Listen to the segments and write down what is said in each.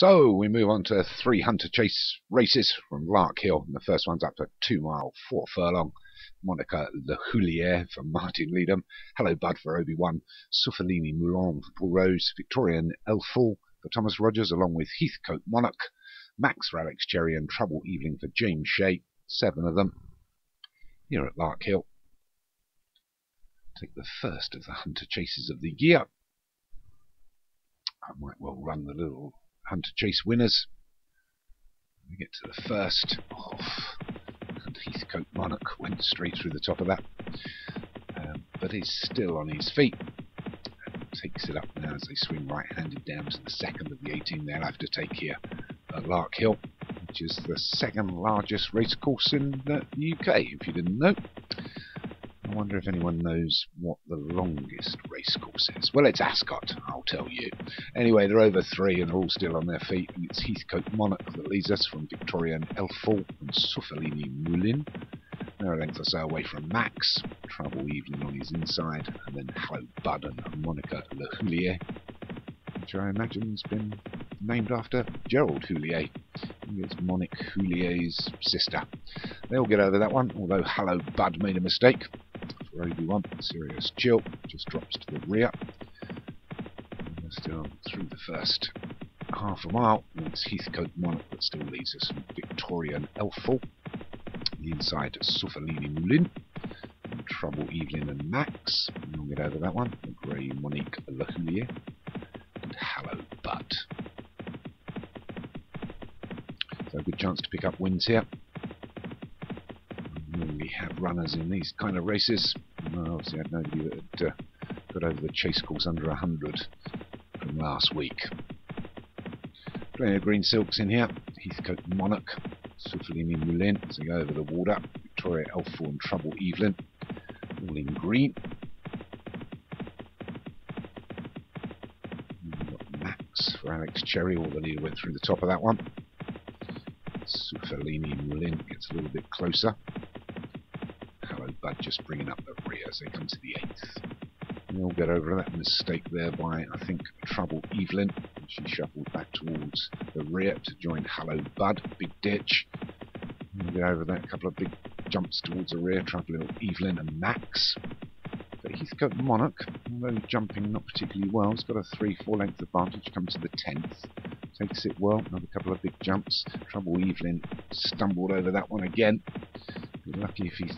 So we move on to three hunter chase races from Larkhill. And the first one's up to two mile, four furlong. Monica Le Houlier for Martin Leadham. Hello Bud for Obi-Wan. Suffalini Moulin for Paul Rose. Victorian Elful for Thomas Rogers, along with Heathcote Monarch. Max for Alex Cherry and Trouble Evelyn for James Shea. Seven of them here at Lark Hill. Take the first of the hunter chases of the year. I might well run the little Hunter Chase winners. We get to the first off, and Heathcote Monarch went straight through the top of that, um, but he's still on his feet. And takes it up now as they swing right-handed down to the second of the 18 they'll have to take here at Larkhill, which is the second largest racecourse in the UK, if you didn't know. Wonder if anyone knows what the longest racecourse is. Well, it's Ascot, I'll tell you. Anyway, they're over three and they're all still on their feet, and it's Heathcote Monarch that leads us from Victoria and Elful and Suffalini Moulin. They're a length or so away from Max, Trouble Evelyn on his inside, and then Hello and Monica Le Houlier, which I imagine has been named after Gerald Houllier. It's Monique Houlier's sister. They all get over that one, although Hello Bud made a mistake for Obi-Wan. Serious chill just drops to the rear. And still um, through the first half a mile. It's Heathcote Monarch that still leads us from Victorian Elful. The inside Suffalini Moulin. Trouble Evelyn and Max. We'll get over that one. Grey Monique Lahoulier. And Hello Bud. So a good chance to pick up wins here runners in these kind of races. Obviously, I had nobody that uh, got over the chase course under 100 from last week. Plenty of green silks in here. Heathcote Monarch, Suffalini Moulin, so go over the water. Victoria Elful and Trouble Evelyn, all in green. Max for Alex Cherry, all the leader went through the top of that one. Suffalini Moulin gets a little bit closer just bringing up the rear as they come to the eighth. We'll get over that mistake there by, I think, Trouble Evelyn. She shuffled back towards the rear to join Hello Bud, big ditch. We'll get over that, couple of big jumps towards the rear, Trouble Evelyn and Max. But Heathcote Monarch, although jumping not particularly well, has got a 3-4 length advantage, comes to the 10th. Takes it well, another couple of big jumps. Trouble Evelyn stumbled over that one again. Be lucky if he's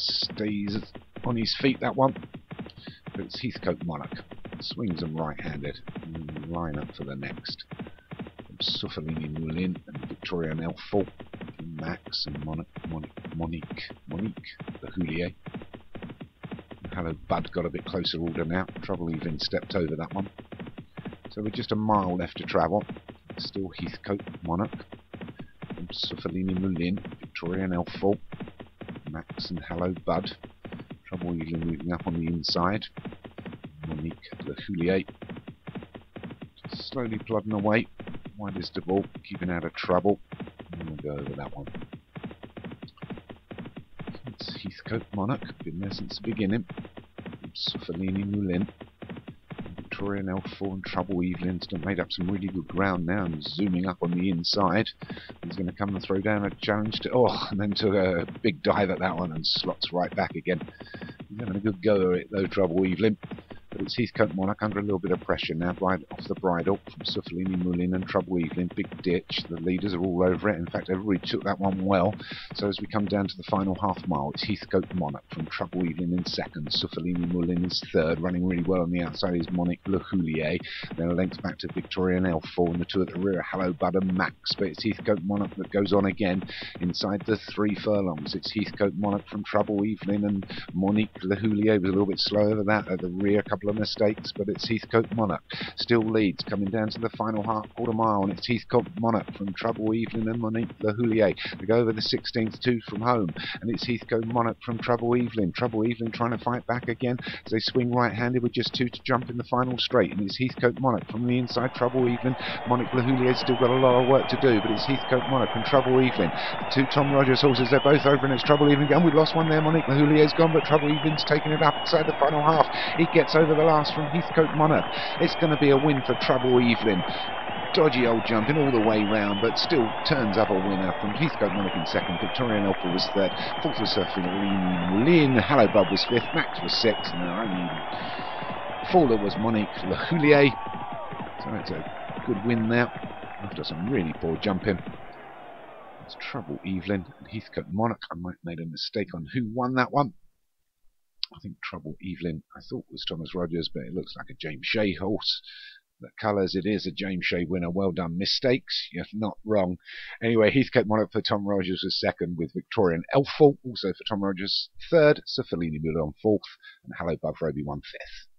stays on his feet, that one. But it's Heathcote Monarch. Swings them right-handed. Line up for the next. Suffalini Moulin and Victoria Nelful. Max and Monique, Monique, Monique, Monique the Houlier. Eh? Hello Bud got a bit closer order now. Trouble even stepped over that one. So we're just a mile left to travel. Still Heathcote Monarch. Suffalini Moulin, Victoria Nelful. Max and Hello Bud. Trouble usually moving up on the inside. Monique Le Houlier. Slowly plodding away. Widest of all, keeping out of trouble. And we'll go over that one. It's Heathcote Monarch, been there since the beginning. Suffalini Moulin. Victoria now fallen trouble. Evelyn's made up some really good ground now and zooming up on the inside. He's going to come and throw down a challenge to. Oh, and then took a big dive at that one and slots right back again. He's having a good go at it though, Trouble Evelyn. It's Heathcote Monarch under a little bit of pressure now, right off the bridle from Suffalini Moulin and Trouble Evelyn. Big ditch. The leaders are all over it. In fact, everybody took that one well. So as we come down to the final half mile, it's Heathcote Monarch from Trouble Evelyn in second. Suffalini Moulin is third, running really well on the outside is Monique Le Houlier. Then a length back to Victoria and Elful, and the two at the rear, Hello Bud and Max. But it's Heathcote Monarch that goes on again inside the three furlongs. It's Heathcote Monarch from Trouble Evelyn and Monique Le Houlier was a little bit slower than that at the rear, a couple of mistakes, but it's Heathcote Monarch. Still leads, coming down to the final half quarter mile, and it's Heathcote Monarch from Trouble Evelyn and Monique Le. They go over the 16th two from home, and it's Heathcote Monarch from Trouble Evelyn. Trouble Evelyn trying to fight back again as they swing right-handed with just two to jump in the final straight, and it's Heathcote Monarch from the inside. Trouble Evelyn. Monique Le Houlier's still got a lot of work to do, but it's Heathcote Monarch and Trouble Evelyn. The two Tom Rogers horses, they're both over, and it's Trouble Evelyn. And we lost one there. Monique Le Houlier's gone, but Trouble Evelyn's taking it up inside the final half. He gets over the last from Heathcote Monarch. It's going to be a win for Trouble Evelyn. dodgy old jumping all the way round, but still turns up a winner from Heathcote Monarch in second, Victorian Alpha was third, fourth was Surfing Lynn, Hello Bub was fifth, Max was sixth, and only faller was Monique Lahoulier. So it's a good win there after some really poor jumping. It's Trouble Evelyn and Heathcote Monarch. I might have made a mistake on who won that one. I think Trouble Evelyn, I thought was Thomas Rogers, but it looks like a James Shea horse. The colours, it is a James Shea winner. Well done. Mistakes, you're not wrong. Anyway, Heathcote Monarch for Tom Rogers was second, with Victorian Elful also for Tom Rogers third, Sir Fellini Milan fourth, and Hello Above Roby one fifth.